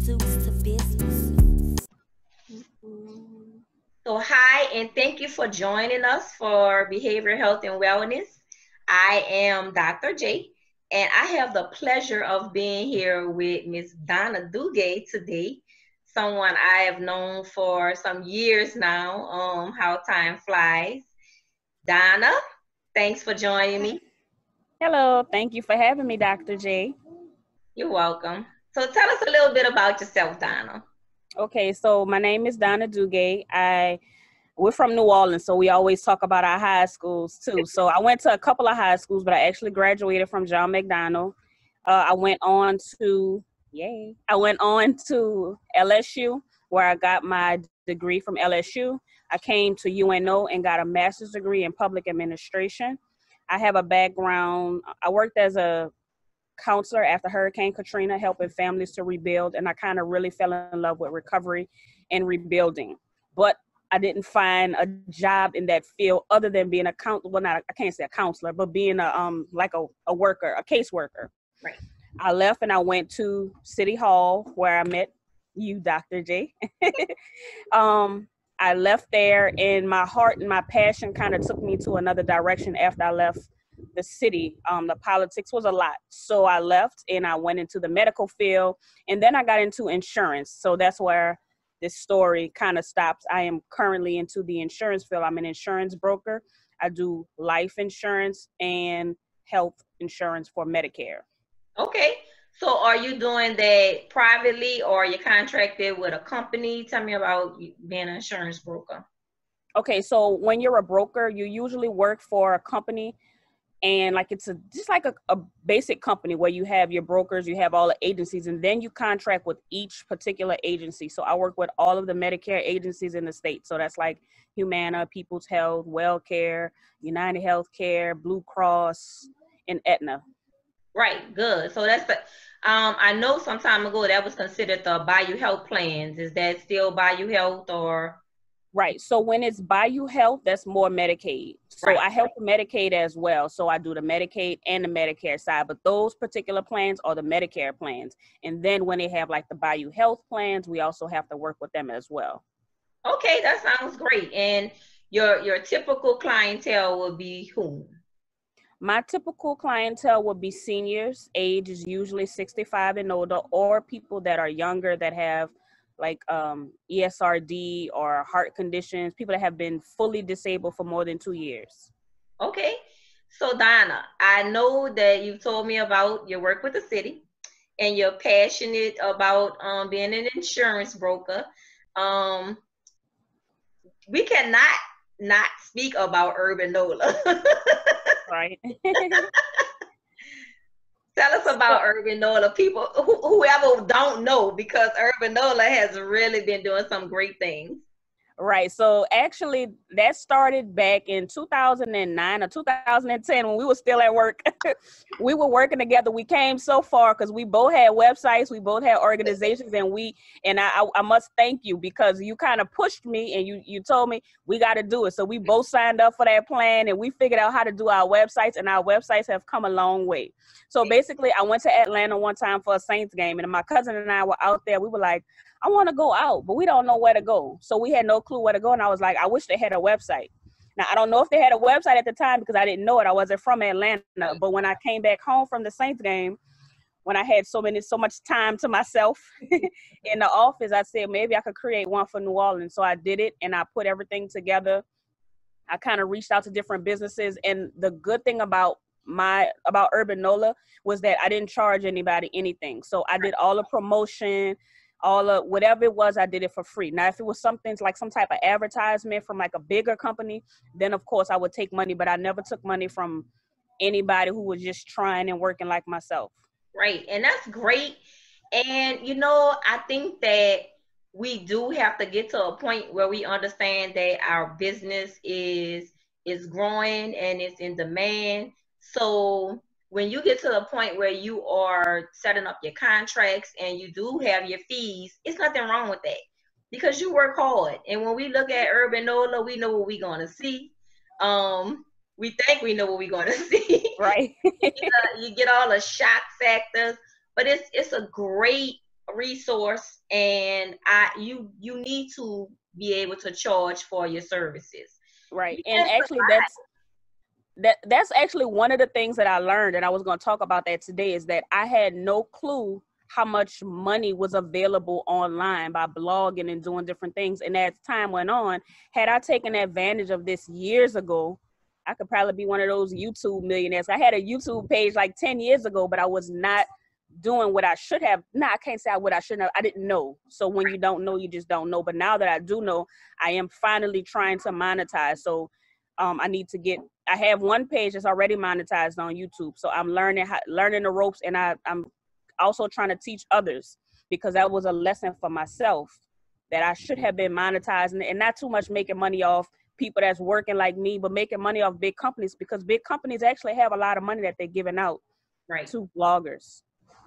business. So, hi, and thank you for joining us for Behavioral Health and Wellness. I am Dr. Jay, and I have the pleasure of being here with Miss Donna Dugue today, someone I have known for some years now. Um, how time flies. Donna, thanks for joining me. Hello, thank you for having me, Dr. Jay. You're welcome. So tell us a little bit about yourself, Donna. Okay, so my name is Donna Dugue. I we're from New Orleans, so we always talk about our high schools too. So I went to a couple of high schools, but I actually graduated from John McDonogh. Uh, I went on to yay. I went on to LSU where I got my degree from LSU. I came to UNO and got a master's degree in public administration. I have a background, I worked as a counselor after Hurricane Katrina, helping families to rebuild, and I kind of really fell in love with recovery and rebuilding. But I didn't find a job in that field other than being a counselor. Well, not I can't say a counselor, but being a um like a, a worker, a caseworker. Right. I left and I went to City Hall where I met you, Dr. Jay. um, I left there and my heart and my passion kind of took me to another direction after I left the city. Um, the politics was a lot. So I left and I went into the medical field and then I got into insurance. So that's where this story kind of stops. I am currently into the insurance field. I'm an insurance broker. I do life insurance and health insurance for Medicare. Okay. So are you doing that privately or are you contracted with a company? Tell me about being an insurance broker. Okay, so when you're a broker, you usually work for a company and like it's a just like a, a basic company where you have your brokers, you have all the agencies, and then you contract with each particular agency. So I work with all of the Medicare agencies in the state. So that's like Humana, People's Health, WellCare, United Healthcare, Blue Cross, and Aetna. Right, good. So that's the um I know some time ago that was considered the Bayou Health plans. Is that still Bayou Health or Right. So when it's Bayou Health, that's more Medicaid. So right. I help Medicaid as well. So I do the Medicaid and the Medicare side, but those particular plans are the Medicare plans. And then when they have like the Bayou Health plans, we also have to work with them as well. Okay, that sounds great. And your your typical clientele will be whom? My typical clientele would be seniors, age is usually 65 and older, or people that are younger that have like um, ESRD or heart conditions, people that have been fully disabled for more than two years. Okay. So, Donna, I know that you've told me about your work with the city and you're passionate about um, being an insurance broker. Um, we cannot not speak about Urban NOLA. right. Tell us about Urban NOLA. People, who, whoever don't know, because Urban NOLA has really been doing some great things. Right. So actually, that started back in 2009 or 2010 when we were still at work. we were working together. We came so far because we both had websites, we both had organizations, and we and I, I must thank you because you kind of pushed me and you you told me we got to do it. So we both signed up for that plan and we figured out how to do our websites, and our websites have come a long way. So basically, I went to Atlanta one time for a Saints game, and my cousin and I were out there. We were like I want to go out, but we don't know where to go. So we had no clue where to go. And I was like, I wish they had a website. Now, I don't know if they had a website at the time because I didn't know it. I wasn't from Atlanta. But when I came back home from the Saints game, when I had so many, so much time to myself in the office, I said maybe I could create one for New Orleans. So I did it and I put everything together. I kind of reached out to different businesses. And the good thing about my about Urban NOLA was that I didn't charge anybody anything. So I did all the promotion all of whatever it was, I did it for free. Now, if it was something like some type of advertisement from like a bigger company, then of course I would take money, but I never took money from anybody who was just trying and working like myself. Right. And that's great. And you know, I think that we do have to get to a point where we understand that our business is is growing and it's in demand. So when you get to the point where you are setting up your contracts and you do have your fees, it's nothing wrong with that because you work hard. And when we look at Urban NOLA, we know what we're going to see. Um, we think we know what we're going to see. Right. you, get, you, get, all the shock factors, but it's it's a great resource and I you you need to be able to charge for your services. Right. And actually that's that that's actually one of the things that I learned and I was going to talk about that today is that I had no clue how much money was available online by blogging and doing different things and as time went on had I taken advantage of this years ago I could probably be one of those YouTube millionaires. I had a YouTube page like 10 years ago but I was not doing what I should have. No, I can't say what I shouldn't have. I didn't know. So when you don't know, you just don't know. But now that I do know, I am finally trying to monetize. So um, I need to get. I have one page that's already monetized on YouTube. So I'm learning how, learning the ropes, and I, I'm also trying to teach others because that was a lesson for myself that I should have been monetizing and not too much making money off people that's working like me, but making money off big companies because big companies actually have a lot of money that they're giving out right. to bloggers.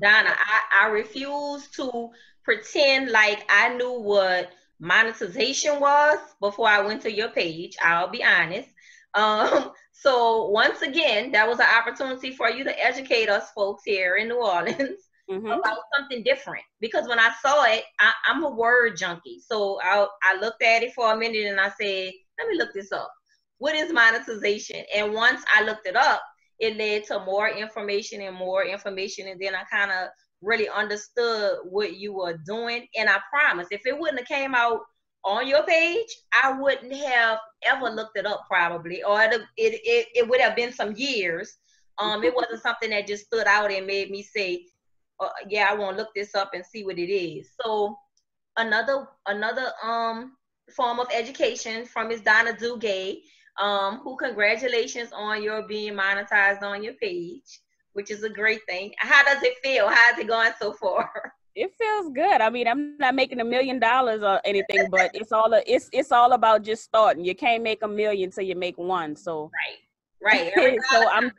Donna, I, I refuse to pretend like I knew what monetization was before I went to your page. I'll be honest. Um, so once again, that was an opportunity for you to educate us folks here in New Orleans mm-hmm. about something different. Because when I saw it, I, am a word junkie. So I, I looked at it for a minute and I said, let me look this up. What is monetization? And once I looked it up, it led to more information and more information. And then I kind of really understood what you were doing. And I promise, if it wouldn't have came out on your page, I wouldn't have ever looked it up probably, or it, it, it, would have been some years. Um, it wasn't something that just stood out and made me say, uh, yeah, I want to look this up and see what it is. So another, another, um, form of education from Ms. Donna Dugue um, who congratulations on your being monetized on your page, which is a great thing. How does it feel? How's it going so far? It feels good. I mean, I'm not making a million dollars or anything, but it's all a, it's it's all about just starting. You can't make a million till you make one. So right, right. so I'm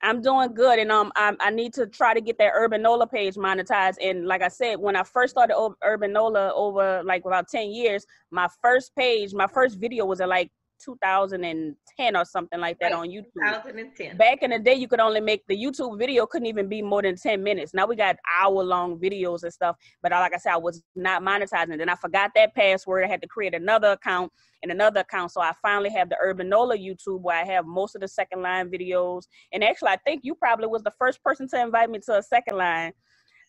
I'm doing good, and um, I'm, I need to try to get that Urban NOLA page monetized. And like I said, when I first started Urban NOLA over like about ten years, my first page, my first video was at like 2010 or something like that right. on YouTube. 2010. Back in the day, you could only make the YouTube video couldn't even be more than 10 minutes. Now we got hour long videos and stuff. But like I said, I was not monetizing. Then I forgot that password. I had to create another account and another account. So I finally have the Urban NOLA YouTube where I have most of the second line videos. And actually, I think you probably was the first person to invite me to a second line.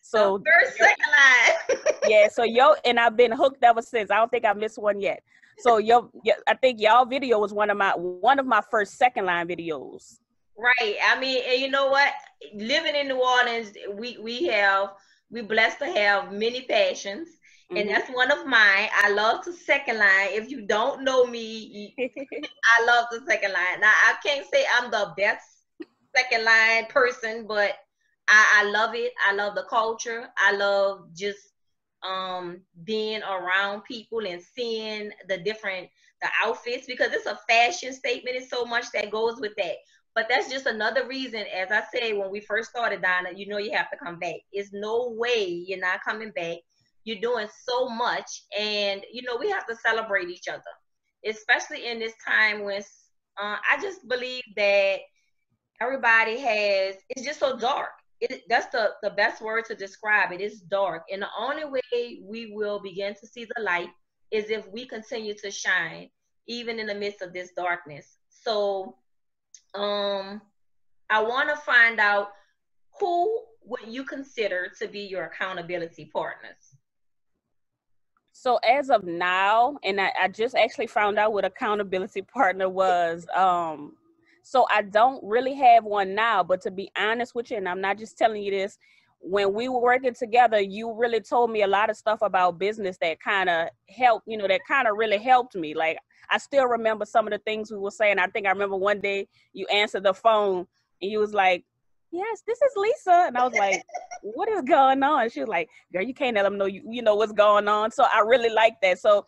So the first second line. yeah. So yo, and I've been hooked ever since. I don't think I missed one yet. So your, I think y'all video was one of my one of my first second line videos. Right. I mean, you know what? Living in New Orleans, we we have we blessed to have many passions. Mm-hmm. And that's one of mine. I love the second line. If you don't know me, I love the second line. Now I can't say I'm the best second line person, but I, I love it. I love the culture. I love just um being around people and seeing the different the outfits because it's a fashion statement it's so much that goes with that. But that's just another reason as i said when we first started donna you know you have to come back. It's no way you're not coming back. You're doing so much and you know we have to celebrate each other especially in this time when uh, i just believe that everybody has it's just so dark it, that's the, the best word to describe it. It's dark. And the only way we will begin to see the light is if we continue to shine, even in the midst of this darkness. So um, I want to find out who would you consider to be your accountability partners? So as of now, and I, I just actually found out what accountability partner was um, so I don't really have one now, but to be honest with you, and I'm not just telling you this, when we were working together, you really told me a lot of stuff about business that kind of helped, you know, that kind of really helped me. Like I still remember some of the things we were saying. I think I remember one day you answered the phone and you was like, Yes, this is Lisa. And I was like, What is going on? She was like, Girl, you can't let them know you you know what's going on. So I really like that. So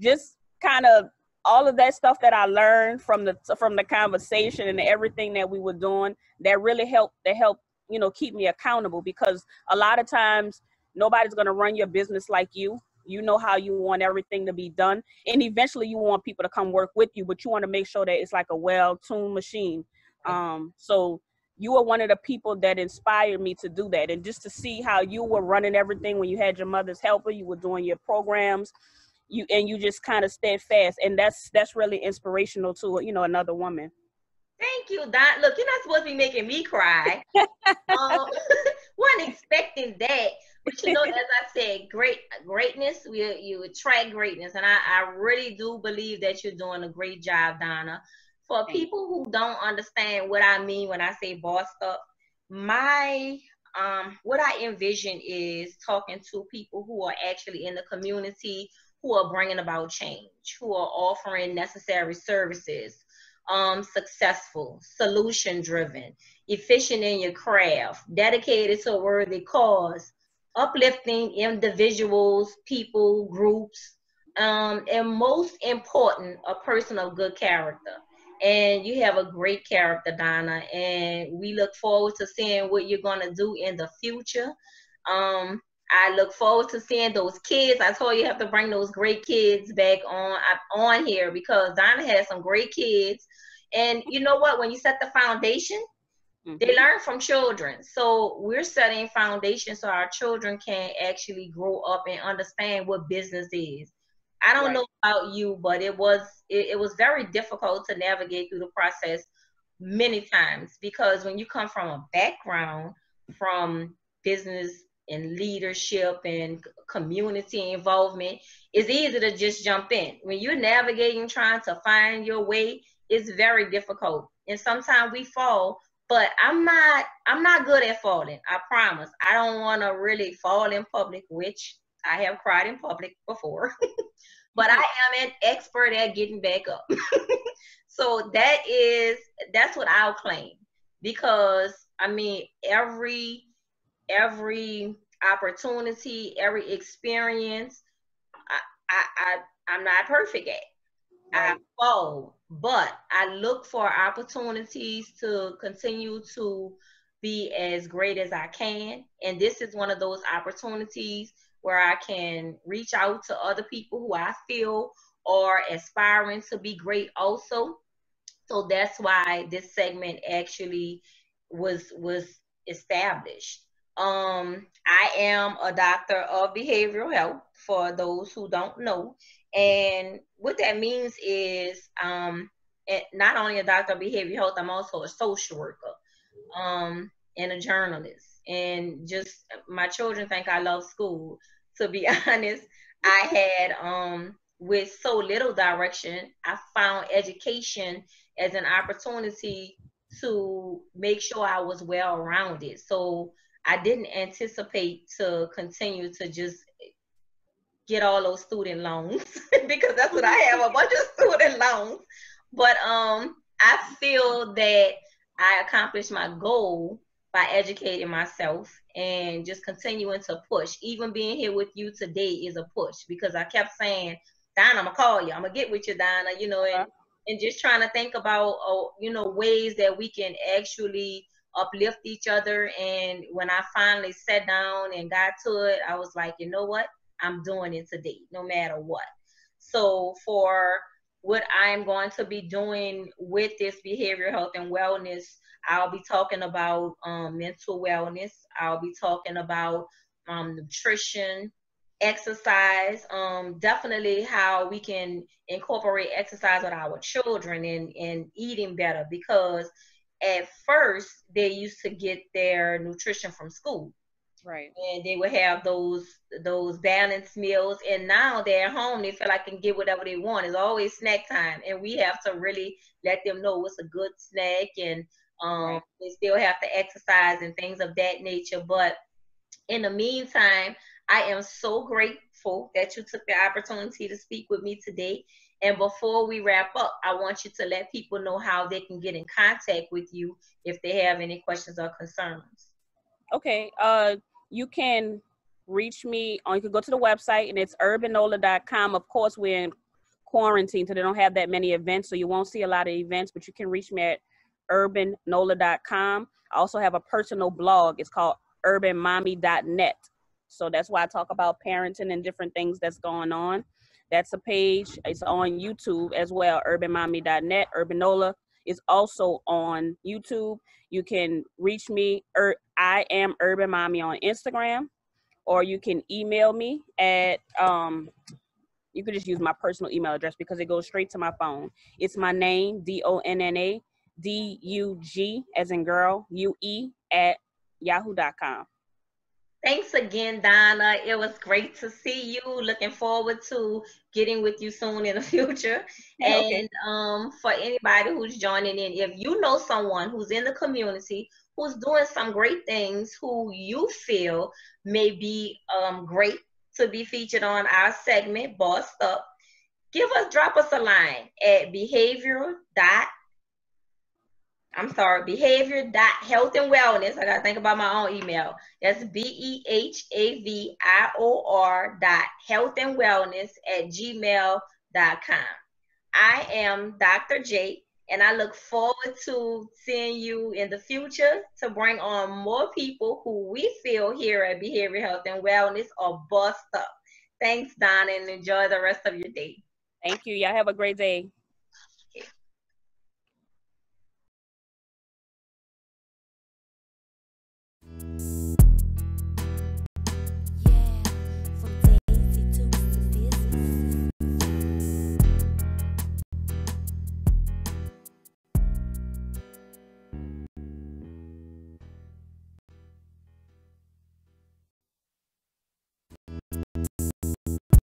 just kind of all of that stuff that I learned from the from the conversation and everything that we were doing that really helped to help you know keep me accountable because a lot of times nobody's going to run your business like you. You know how you want everything to be done. And eventually you want people to come work with you but you want to make sure that it's like a well-tuned machine. Um so you were one of the people that inspired me to do that. And just to see how you were running everything when you had your mother's helper you were doing your programs you and you just kind of steadfast and that's that's really inspirational to you know another woman Thank you, Don. Look, you're not supposed to be making me cry. um, wasn't expecting that. But you know, as I said, great greatness, we you attract greatness. And I, I really do believe that you're doing a great job, Donna. For people who don't understand what I mean when I say bossed up, my um what I envision is talking to people who are actually in the community, who are bringing about change, who are offering necessary services, um, successful, solution driven, efficient in your craft, dedicated to a worthy cause, uplifting individuals, people, groups, um, and most important, a person of good character. And you have a great character, Donna, and we look forward to seeing what you're going to do in the future. Um, I look forward to seeing those kids. I told you, you have to bring those great kids back on on here because Donna has some great kids. And you know what? When you set the foundation, mm-hmm. they learn from children. So we're setting foundation so our children can actually grow up and understand what business is. I don't right. know about you, but it was it, it was very difficult to navigate through the process many times because when you come from a background from business and leadership and community involvement, it's easy to just jump in. When you're navigating, trying to find your way, it's very difficult. And sometimes we fall, but I'm not I'm not good at falling. I promise. I don't want to really fall in public, which I have cried in public before. but I am an expert at getting back up. so that is that's what I'll claim because I mean every every opportunity, every experience, I, I, I I'm not perfect at. I fall, but I look for opportunities to continue to be as great as I can. And this is one of those opportunities where I can reach out to other people who I feel are aspiring to be great also. So that's why this segment actually was was established. Um, I am a doctor of behavioral health for those who don't know. And what that means is um, not only a doctor of behavioral health, I'm also a social worker um, and a journalist. And just my children think I love school. To be honest, I had um, with so little direction, I found education as an opportunity to make sure I was well rounded. So I didn't anticipate to continue to just get all those student loans because that's what I have a bunch of student loans. But um, I feel that I accomplished my goal by educating myself and just continuing to push. Even being here with you today is a push because I kept saying, Donna, I'm gonna call you. I'm gonna get with you, Donna. You know, and, and just trying to think about, oh, you know, ways that we can actually uplift each other. And when I finally sat down and got to it, I was like, you know what? I'm doing it today, no matter what. So for what I'm going to be doing with this behavioral health and wellness, I'll be talking about um, mental wellness. I'll be talking about um, nutrition, exercise, um, definitely how we can incorporate exercise with our children and, and eating better because at first they used to get their nutrition from school. Right. And they would have those those balanced meals. And now they're at home they feel like they can get whatever they want. It's always snack time. And we have to really let them know what's a good snack and um right. they still have to exercise and things of that nature. But in the meantime i am so grateful that you took the opportunity to speak with me today and before we wrap up, I want you to let people know how they can get in contact with you if they have any questions or concerns. Okay. Uh, you can reach me on, you can go to the website and it's urbanola.com. Of course, we're in quarantine, so they don't have that many events, so you won't see a lot of events, but you can reach me at urbanola.com. I also have a personal blog. It's called urbanmommy.net. So that's why I talk about parenting and different things that's going on. That's a page. It's on YouTube as well, urbanmommy.net, Urban NOLA. is also on YouTube. You can reach me, or I am Urban Mommy on Instagram, or you can email me at um, you can just use my personal email address because it goes straight to my phone. It's my name, D O N N A D U G as in girl, U E at yahoo.com. Thanks again, Donna. It was great to see you. Looking forward to getting with you soon in the future. Okay. And um, for anybody who's joining in, if you know someone who's in the community who's doing some great things, who you feel may be um, great to be featured on our segment, Bossed Up, give us, drop us a line at behavior dot I'm sorry, behavior dot health and wellness. I gotta think about my own email. That's B E H A V I O R dot health and wellness at gmail.com. I am Dr. Jay, and I look forward to seeing you in the future to bring on more people who we feel here at Behavior Health and Wellness are bust up. Thanks, Donna, and enjoy the rest of your day. Thank you. Y'all have a great day.